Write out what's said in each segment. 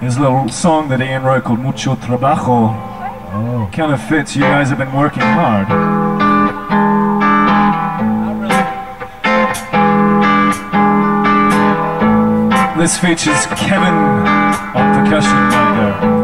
His little song that Ian wrote called Mucho Trabajo Oh. kind of fits. You guys have been working hard. This features Kevin on percussion right there.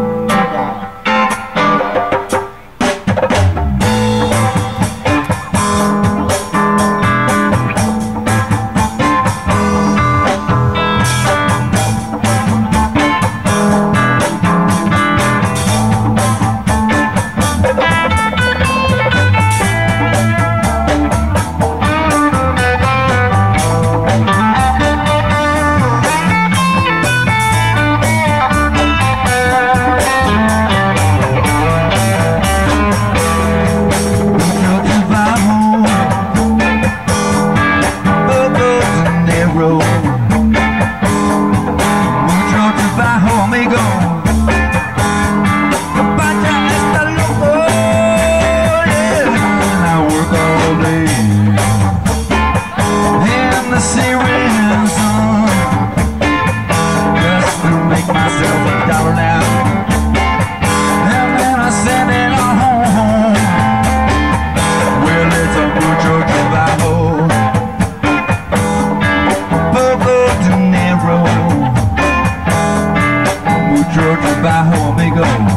Mucho trabajo, amigo. Vaya,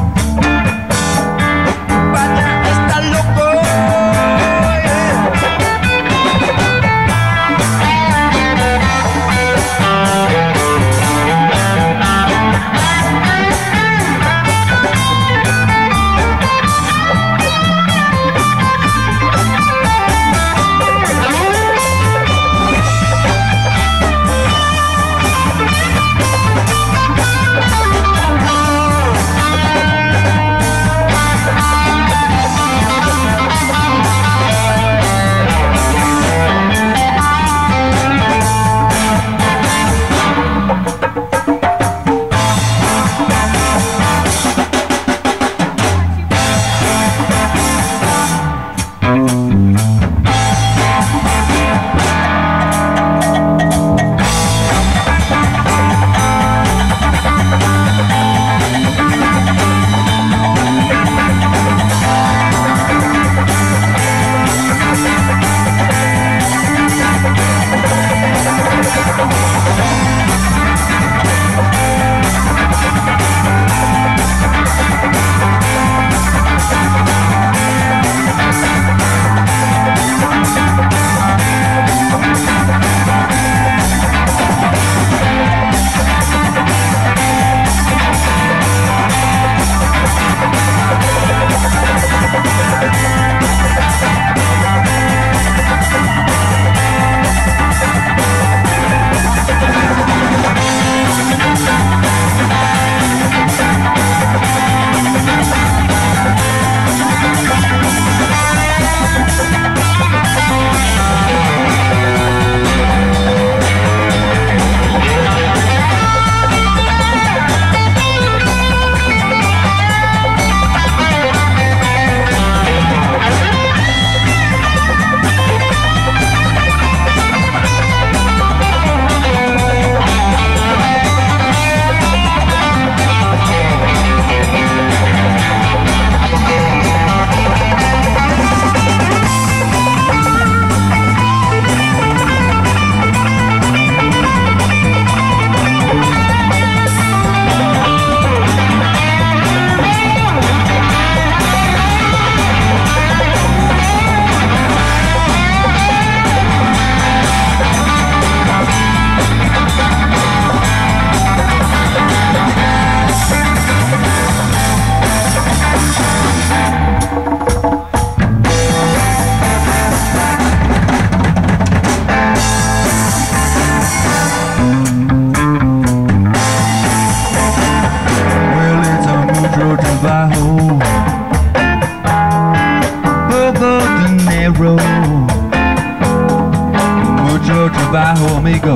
trabajo, amigo.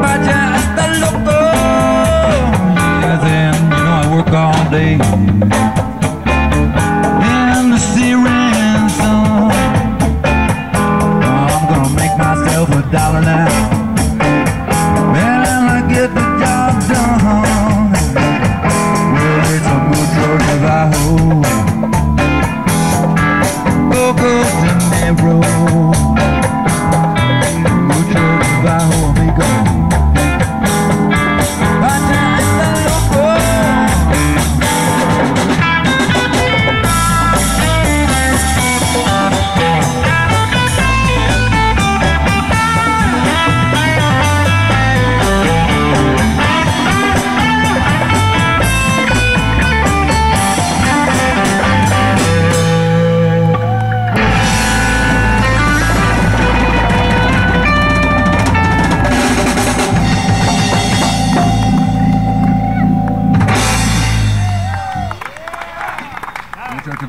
Vaya, está loco. Yes, and you know I work all day.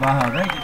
Wow, thank you.